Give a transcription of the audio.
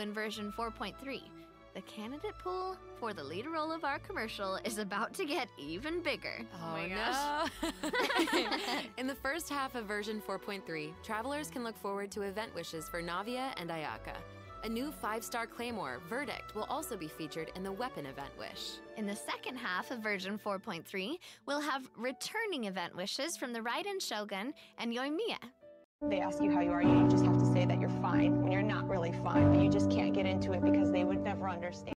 in version 4.3. The candidate pool for the lead role of our commercial is about to get even bigger. Oh, oh my no. In the first half of version 4.3, travelers can look forward to event wishes for Navia and Ayaka. A new five star Claymore, Verdict, will also be featured in the weapon event wish. In the second half of version 4.3, we'll have returning event wishes from the Raiden Shogun and Yoimiya. They ask you how you are, you just have to say fine, but you just can't get into it because they would never understand.